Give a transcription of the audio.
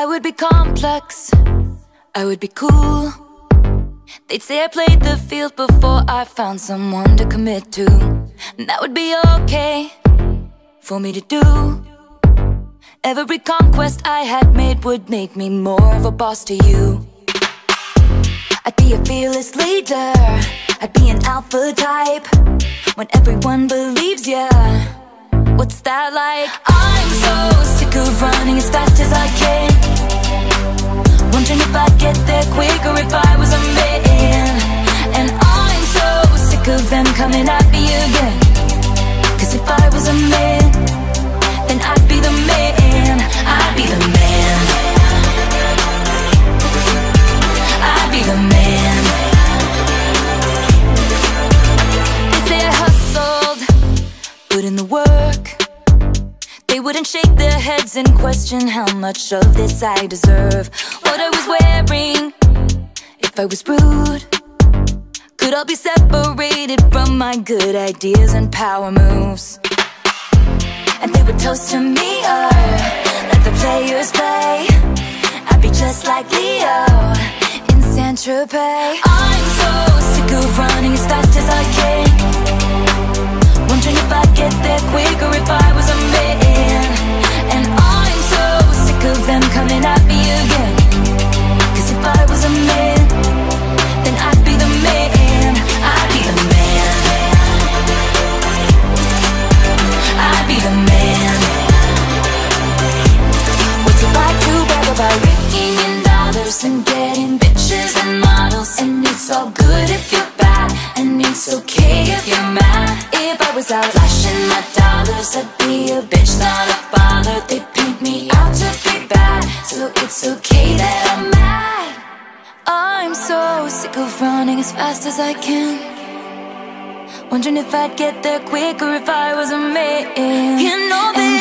I would be complex, I would be cool. They'd say I played the field before I found someone to commit to. And that would be okay for me to do. Every conquest I had made would make me more of a boss to you. I'd be a fearless leader, I'd be an alpha type. When everyone believes ya, what's that like? I'm so sick of running as fast as I shake their heads and question how much of this I deserve. What I was wearing, if I was rude. Could I be separated from my good ideas and power moves. And they would toast to me, or let the players play. I'd be just like Leo in Saint Tropez. I'm so sick of running as fast as I can. Bitches and models? And it's all good if you're bad, and it's okay if you're mad. If I was out flashing my dollars, I'd be a bitch, not a bother. They paint me out to be bad, so it's okay that I'm mad. I'm so sick of running as fast as I can. Wondering if I'd get there quicker if I was a man. You know that